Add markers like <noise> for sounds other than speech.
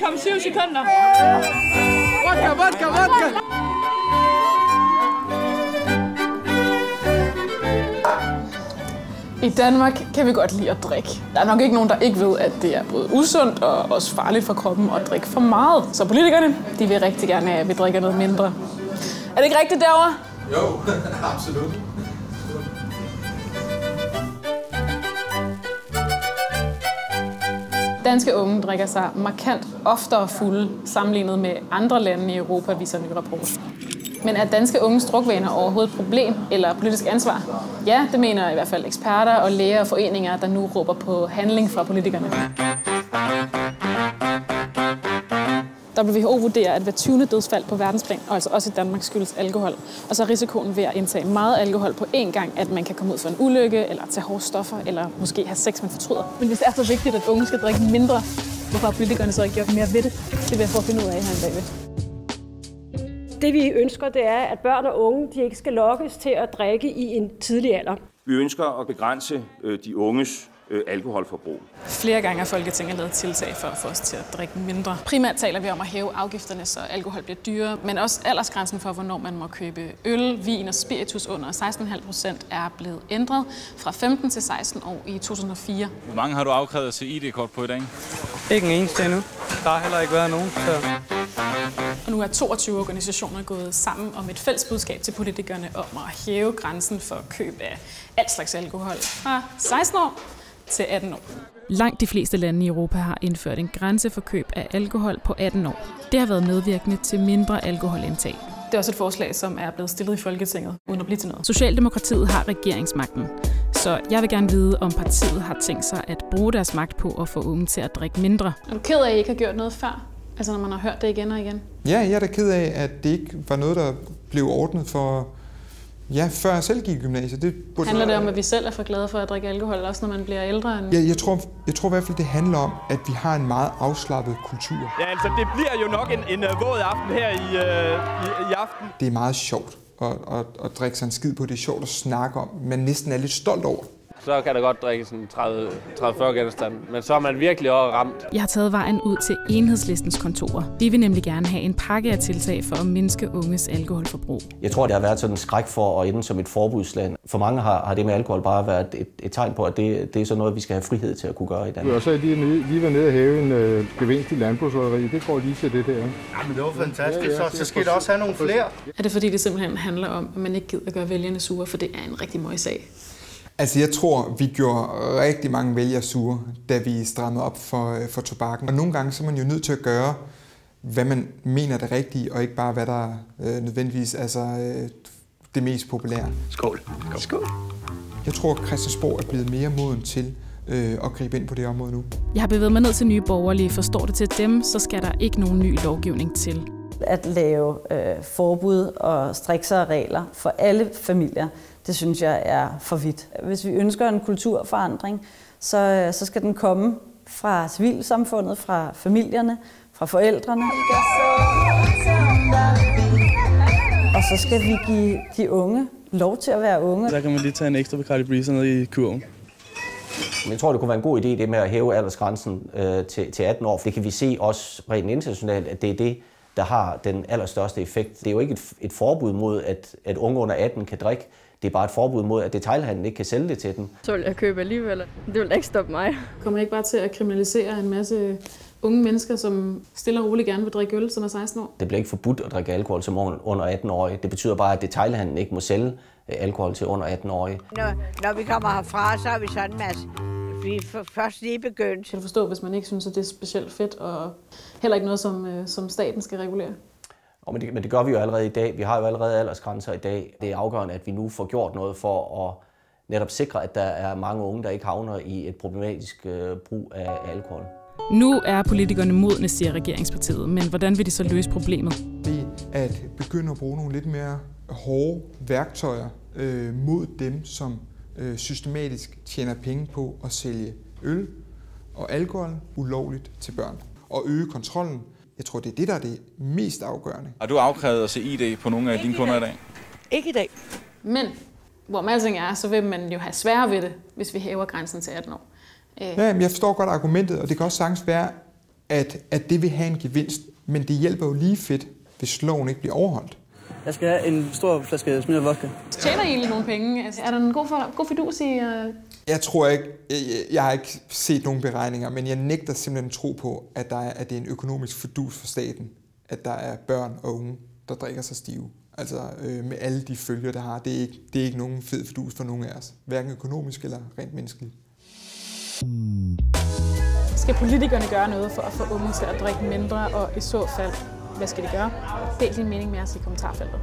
9,7 sekunder. Vodka, vodka, vodka! I Danmark kan vi godt lide at drikke. Der er nok ikke nogen, der ikke ved, at det er både usundt og også farligt for kroppen at drikke for meget. Så politikerne, de vil rigtig gerne have, at vi drikker noget mindre. Er det ikke rigtigt derovre? Jo, <laughs> absolut. Danske unge drikker sig markant oftere fulde sammenlignet med andre lande i Europa, viser en ny rapport. Men er danske unges drukvaner overhovedet et problem eller politisk ansvar? Ja, det mener i hvert fald eksperter og læger og foreninger, der nu råber på handling fra politikerne. WHO vurderer, at hver 20. dødsfald på verdensplan, og altså også i Danmark, skyldes alkohol. Og så er risikoen ved at indtage meget alkohol på én gang, at man kan komme ud for en ulykke, eller tage hårde stoffer, eller måske have sex, man fortryder. Men hvis det er så vigtigt, at unge skal drikke mindre, hvorfor har politikerne så ikke gjort mere ved det? Det vil jeg få at finde ud af her en dag. Det vi ønsker, det er, at børn og unge de ikke skal lokkes til at drikke i en tidlig alder. Vi ønsker at begrænse øh, de unges øh, alkoholforbrug. Flere gange har Folketinget lavet tiltag for at få os til at drikke mindre. Primært taler vi om at hæve afgifterne, så alkohol bliver dyrere, men også aldersgrænsen for, hvornår man må købe øl, vin og spiritus under 16,5 procent er blevet ændret fra 15 til 16 år i 2004. Hvor mange har du afkrævet se ID-kort på i dag? Ikke en eneste endnu. Der har heller ikke været nogen. Så. Og nu er 22 organisationer gået sammen om et fælles budskab til politikerne om at hæve grænsen for køb af alt slags alkohol fra 16 år til 18 år. Langt de fleste lande i Europa har indført en grænse for køb af alkohol på 18 år. Det har været medvirkende til mindre alkoholindtag. Det er også et forslag, som er blevet stillet i Folketinget, uden at blive til noget. Socialdemokratiet har regeringsmagten, så jeg vil gerne vide, om partiet har tænkt sig at bruge deres magt på at få unge til at drikke mindre. Er du ked af, at I ikke har gjort noget før? Altså når man har hørt det igen og igen? Ja, jeg er da ked af, at det ikke var noget, der blev ordnet for Ja, før jeg selv gik i gymnasiet. Det burde handler det om, at vi selv er for glade for at drikke alkohol, også når man bliver ældre? End... Ja, jeg tror, jeg tror i hvert fald, det handler om, at vi har en meget afslappet kultur. Ja, altså det bliver jo nok en, en uh, våd aften her i, uh, i, i aften. Det er meget sjovt at, at, at drikke sig en skid på. Det er sjovt at snakke om, men næsten er lidt stolt over så kan der godt drikke sådan 30-40 genstande. Men så er man virkelig også ramt. Jeg har taget vejen ud til enhedslistens kontorer. De vil nemlig gerne have en pakke af tiltag for at mindske unges alkoholforbrug. Jeg tror, det har været sådan en skræk for at ende som et forbudsland. For mange har, har det med alkohol bare været et, et tegn på, at det, det er sådan noget, vi skal have frihed til at kunne gøre i Danmark. Og så er de lige været nede og hæve en øh, gevinst i landbrugsråderi. Det går lige til det der. Ja, men det var fantastisk. Ja, ja, så, så skal der også have nogle flere. Er det fordi, det simpelthen handler om, at man ikke gider at gøre vælgerne sure, for det er en rigtig møg sag? Altså jeg tror, vi gjorde rigtig mange vælgere sure, da vi strammede op for, øh, for tobakken. Og nogle gange så er man jo nødt til at gøre, hvad man mener er det rigtige, og ikke bare hvad der øh, nødvendigvis altså, øh, det mest populære. Skål. Skål. Skål. Jeg tror, at Christiansborg er blevet mere moden til øh, at gribe ind på det område nu. Jeg har bevæget mig ned til nye borgerlige. Forstår det til dem, så skal der ikke nogen ny lovgivning til. At lave øh, forbud og strikse regler for alle familier, det synes jeg er for vidt. Hvis vi ønsker en kulturforandring, så, så skal den komme fra civilsamfundet, fra familierne, fra forældrene. Og så skal vi give de unge lov til at være unge. Der kan man lige tage en ekstra Bacardi Breezer ned i kurven. Jeg tror, det kunne være en god idé, det med at hæve aldersgrænsen øh, til, til 18 år. For det kan vi se også rent internationalt, at det er det, der har den allerstørste effekt. Det er jo ikke et, et forbud mod, at, at unge under 18 kan drikke. Det er bare et forbud mod, at detaljhandlen ikke kan sælge det til dem. Så vil jeg købe alligevel. Det vil ikke stoppe mig. Kommer ikke bare til at kriminalisere en masse unge mennesker, som stille og roligt gerne vil drikke øl, som er 16 år? Det bliver ikke forbudt at drikke alkohol som under 18-årige. Det betyder bare, at detaljhandlen ikke må sælge øh, alkohol til under 18-årige. Når, når vi kommer herfra, så har vi sådan en masse vi er først lige begyndt. Kan du forstå, hvis man ikke synes, at det er specielt fedt, og heller ikke noget, som, øh, som staten skal regulere? Og men, det, men det gør vi jo allerede i dag. Vi har jo allerede aldersgrænser i dag. Det er afgørende, at vi nu får gjort noget for at netop sikre, at der er mange unge, der ikke havner i et problematisk øh, brug af alkohol. Nu er politikerne modne, siger regeringspartiet, men hvordan vil de så løse problemet? Det at begynde at bruge nogle lidt mere hårde værktøjer øh, mod dem, som øh, systematisk tjener penge på at sælge øl og alkohol ulovligt til børn. Og øge kontrollen jeg tror, det er det, der er det mest afgørende. Har du afkrævet at se ID på nogle af Ikke dine kunder i dag? Ikke i dag. Men hvor alting er, så vil man jo have sværere ved det, hvis vi hæver grænsen til 18 år. Øh. Ja, men jeg forstår godt argumentet, og det kan også sagtens være, at, at det vil have en gevinst, men det hjælper jo lige fedt, hvis loven ikke bliver overholdt. Jeg skal have en stor flaske smidt vodka. Tjener I egentlig nogle penge? Altså, er der en god, for, god fidus i... Uh... Jeg tror ikke, jeg, jeg har ikke set nogen beregninger, men jeg nægter simpelthen at tro på, at, der er, at det er en økonomisk fidus for staten, at der er børn og unge, der drikker sig stive. Altså øh, med alle de følger, der har. Det er, ikke, det er ikke nogen fed fidus for nogen af os. Hverken økonomisk eller rent menneskeligt. Skal politikerne gøre noget for at få unge til at drikke mindre, og i så fald, hvad skal de gøre? Del din mening med os i kommentarfeltet.